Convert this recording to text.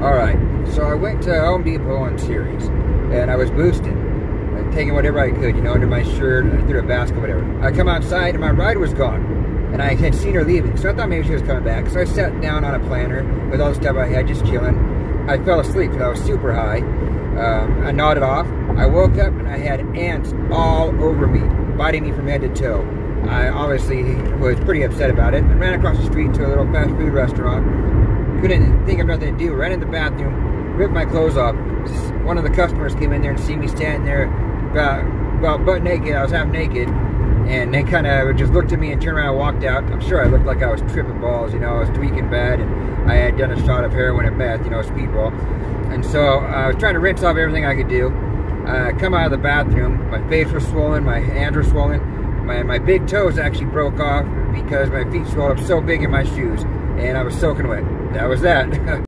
Alright, so I went to Home Depot on Series, and I was boosting, taking whatever I could, you know, under my shirt, through a basket, whatever. I come outside, and my ride was gone, and I had seen her leaving, so I thought maybe she was coming back. So I sat down on a planter with all the stuff I had, just chilling. I fell asleep because I was super high. Um, I nodded off. I woke up, and I had ants all over me, biting me from head to toe. I obviously was pretty upset about it, and ran across the street to a little fast food restaurant couldn't think of nothing to do. Ran in the bathroom, ripped my clothes off. One of the customers came in there and see me standing there about, about butt naked. I was half naked. And they kind of just looked at me and turned around and walked out. I'm sure I looked like I was tripping balls, you know, I was tweaking bad and I had done a shot of heroin at meth, you know, speedball. And so I was trying to rinse off everything I could do. I come out of the bathroom, my face was swollen, my hands were swollen, my, my big toes actually broke off because my feet swelled up so big in my shoes and I was soaking wet. That was that.